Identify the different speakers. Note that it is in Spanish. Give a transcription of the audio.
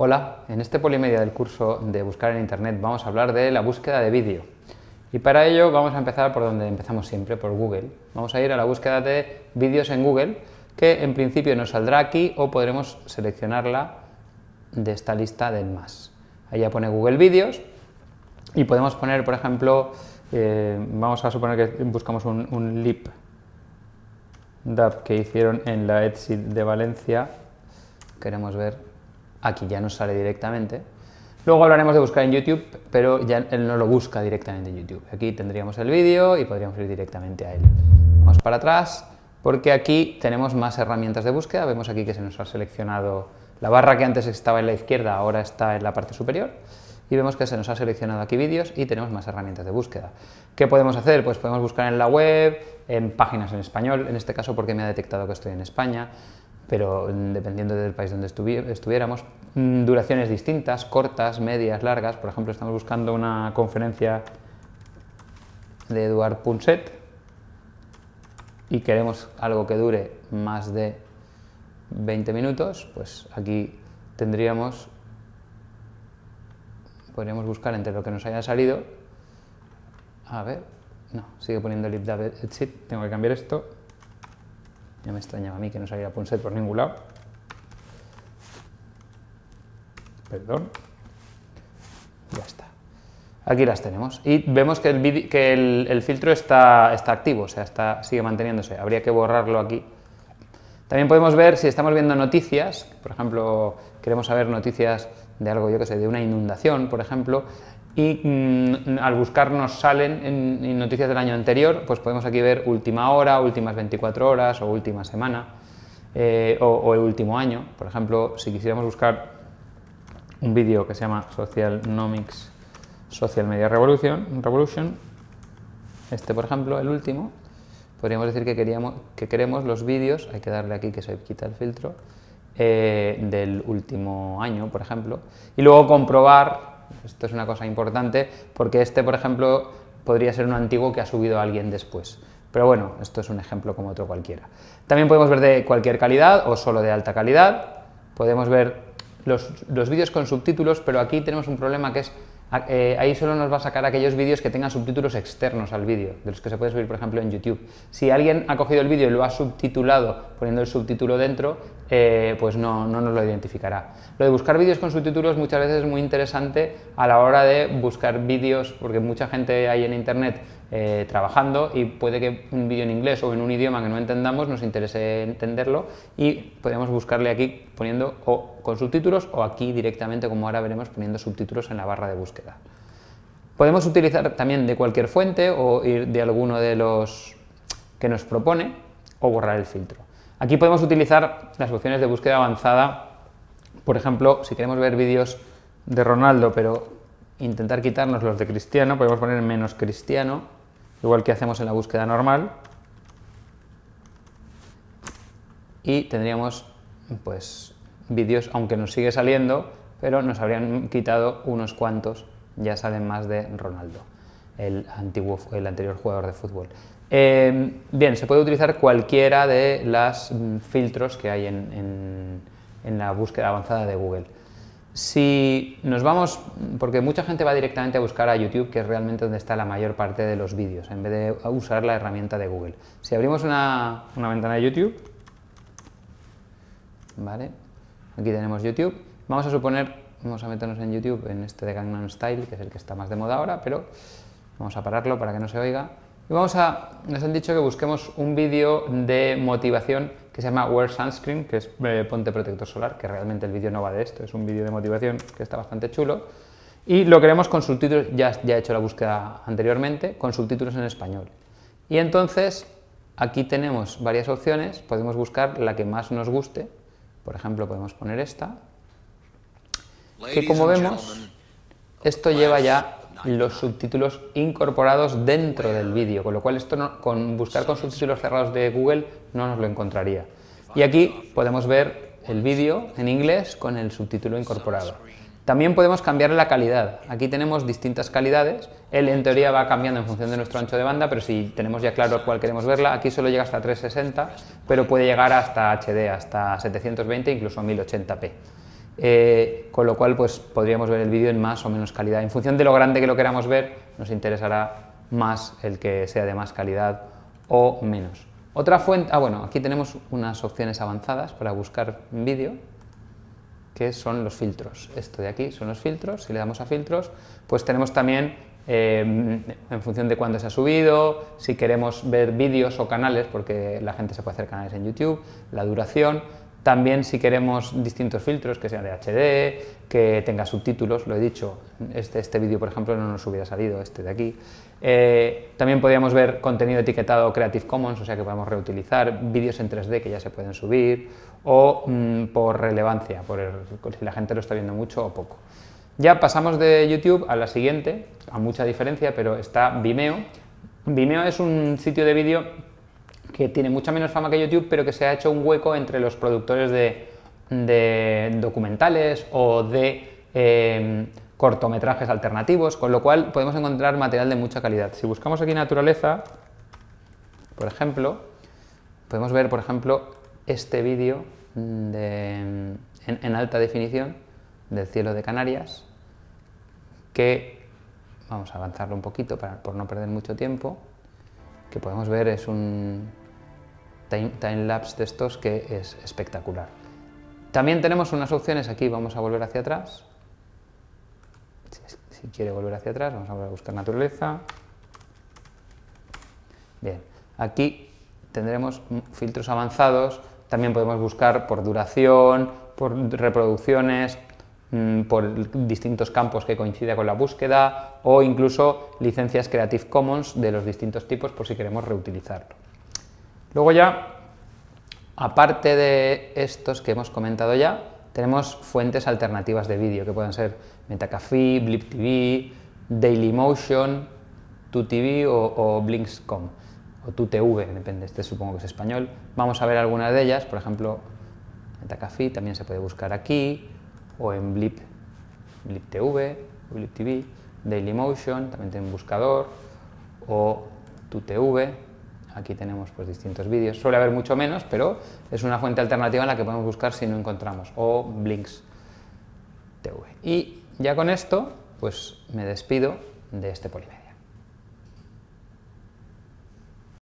Speaker 1: Hola, en este polimedia del curso de buscar en internet vamos a hablar de la búsqueda de vídeo. Y para ello vamos a empezar por donde empezamos siempre, por Google. Vamos a ir a la búsqueda de vídeos en Google, que en principio nos saldrá aquí o podremos seleccionarla de esta lista del más. Ahí ya pone Google Vídeos y podemos poner, por ejemplo, eh, vamos a suponer que buscamos un, un lip que hicieron en la Etsy de Valencia. Queremos ver aquí ya nos sale directamente. Luego hablaremos de buscar en YouTube, pero ya él no lo busca directamente en YouTube. Aquí tendríamos el vídeo y podríamos ir directamente a él. Vamos para atrás, porque aquí tenemos más herramientas de búsqueda. Vemos aquí que se nos ha seleccionado la barra que antes estaba en la izquierda, ahora está en la parte superior. Y vemos que se nos ha seleccionado aquí vídeos y tenemos más herramientas de búsqueda. ¿Qué podemos hacer? Pues podemos buscar en la web, en páginas en español, en este caso porque me ha detectado que estoy en España pero dependiendo del país donde estuviéramos, mm, duraciones distintas, cortas, medias, largas. Por ejemplo, estamos buscando una conferencia de Eduard Punset y queremos algo que dure más de 20 minutos, pues aquí tendríamos, podríamos buscar entre lo que nos haya salido, a ver, no, sigue poniendo lip tengo que cambiar esto, ya me extrañaba a mí que no saliera Punset por ningún lado. Perdón. Ya está. Aquí las tenemos. Y vemos que el, filtro está, está, activo, o sea, está, sigue manteniéndose. Habría que borrarlo aquí. También podemos ver si estamos viendo noticias, por ejemplo, queremos saber noticias de algo, yo que sé, de una inundación, por ejemplo, y mm, al buscar nos salen en, noticias del año anterior, pues podemos aquí ver última hora, últimas 24 horas o última semana eh, o, el último año. Por ejemplo, si quisiéramos buscar un vídeo que se llama Socialnomics Social Media Revolution, Revolution, este por ejemplo, el último, podríamos decir que, queríamos, que queremos los vídeos, hay que darle aquí que se quita el filtro, eh, del último año, por ejemplo, y luego comprobar esto es una cosa importante porque este, por ejemplo, podría ser un antiguo que ha subido alguien después. Pero bueno, esto es un ejemplo como otro cualquiera. También podemos ver de cualquier calidad o solo de alta calidad. Podemos ver los, los vídeos con subtítulos, pero aquí tenemos un problema que es eh, ahí solo nos va a sacar aquellos vídeos que tengan subtítulos externos al vídeo, de los que se puede subir, por ejemplo, en YouTube. Si alguien ha cogido el vídeo y lo ha subtitulado poniendo el subtítulo dentro, eh, pues no, no, nos lo identificará. Lo de buscar vídeos con subtítulos muchas veces es muy interesante a la hora de buscar vídeos, porque mucha gente hay en Internet eh, trabajando y puede que un vídeo en inglés o en un idioma que no entendamos nos interese entenderlo y podemos buscarle aquí poniendo o con subtítulos o aquí directamente, como ahora veremos, poniendo subtítulos en la barra de búsqueda. Podemos utilizar también de cualquier fuente o ir de alguno de los que nos propone o borrar el filtro. Aquí podemos utilizar las opciones de búsqueda avanzada, por ejemplo, si queremos ver vídeos de Ronaldo, pero intentar quitarnos los de Cristiano, podemos poner menos Cristiano igual que hacemos en la búsqueda normal. Y tendríamos pues vídeos, aunque nos sigue saliendo, pero nos habrían quitado unos cuantos, ya salen más de Ronaldo, el, antiguo, el anterior jugador de fútbol. Eh, bien, se puede utilizar cualquiera de los mm, filtros que hay en la búsqueda avanzada de Google. Si nos vamos, porque mucha gente va directamente a buscar a YouTube, que es realmente donde está la mayor parte de los vídeos, en vez de usar la herramienta de Google. Si abrimos una, ventana de YouTube, ¿vale? Aquí tenemos YouTube. Vamos a suponer, vamos a meternos en YouTube, en este de Gangnam Style, que es el que está más de moda ahora, pero vamos a pararlo para que no se oiga. Y vamos a, nos han dicho que busquemos un vídeo de motivación que se llama Wear Sunscreen, que es eh, ponte protector solar, que realmente el vídeo no va de esto, es un vídeo de motivación que está bastante chulo. Y lo queremos con subtítulos, ya, ya he hecho la búsqueda anteriormente, con subtítulos en español. Y entonces aquí tenemos varias opciones, podemos buscar la que más nos guste, por ejemplo podemos poner esta, que como vemos, esto lleva ya los subtítulos incorporados dentro del vídeo, con lo cual esto con buscar con subtítulos cerrados de Google no nos lo encontraría. Y aquí podemos ver el vídeo en inglés con el subtítulo incorporado. También podemos cambiar la calidad. Aquí tenemos distintas calidades. Él en teoría va cambiando en función de nuestro ancho de banda, pero si tenemos ya claro cuál queremos verla, aquí solo llega hasta 360, pero puede llegar hasta HD, hasta 720, incluso 1080p. Eh, con lo cual pues podríamos ver el vídeo en más o menos calidad. En función de lo grande que lo queramos ver, nos interesará más el que sea de más calidad o menos. Otra fuente, ah bueno, aquí tenemos unas opciones avanzadas para buscar vídeo, que son los filtros. Esto de aquí son los filtros, si le damos a filtros, pues tenemos también, eh, en función de cuándo se ha subido, si queremos ver vídeos o canales, porque la gente se puede hacer canales en YouTube, la duración, también si queremos distintos filtros, que sean de HD, que tenga subtítulos, lo he dicho, este, este vídeo por ejemplo no nos hubiera salido, este de aquí. Eh, también podríamos ver contenido etiquetado Creative Commons, o sea que podemos reutilizar, vídeos en 3D que ya se pueden subir, o mm, por relevancia, por si la gente lo está viendo mucho o poco. Ya pasamos de YouTube a la siguiente, a mucha diferencia, pero está Vimeo. Vimeo es un sitio de vídeo que tiene mucha menos fama que YouTube, pero que se ha hecho un hueco entre los productores de, documentales o de em, cortometrajes alternativos, con lo cual podemos encontrar material de mucha calidad. Si buscamos aquí naturaleza, por ejemplo, podemos ver, por ejemplo, este vídeo en, alta definición del cielo de Canarias, que vamos a avanzarlo un poquito para, por no perder mucho tiempo que podemos ver es un time, lapse de estos que es espectacular. También tenemos unas opciones aquí, vamos a volver hacia atrás. Si, quiere volver hacia atrás, vamos a buscar naturaleza. Bien, aquí tendremos filtros avanzados, también podemos buscar por duración, por reproducciones, por distintos campos que coincida con la búsqueda o incluso licencias Creative Commons de los distintos tipos por si queremos reutilizarlo. Luego ya, aparte de estos que hemos comentado ya, tenemos fuentes alternativas de vídeo que pueden ser Metacafé, Blip TV, Dailymotion, TuTV o, Blinks.com o TuTV, depende, este supongo que es español. Vamos a ver algunas de ellas, por ejemplo, Metacafé también se puede buscar aquí, o en Blip, Blip TV, Blip TV, Dailymotion, también tiene un buscador, o TuTV, aquí tenemos pues distintos vídeos, suele haber mucho menos, pero es una fuente alternativa en la que podemos buscar si no encontramos, o Blinks TV. Y ya con esto, pues me despido de este Polimedia.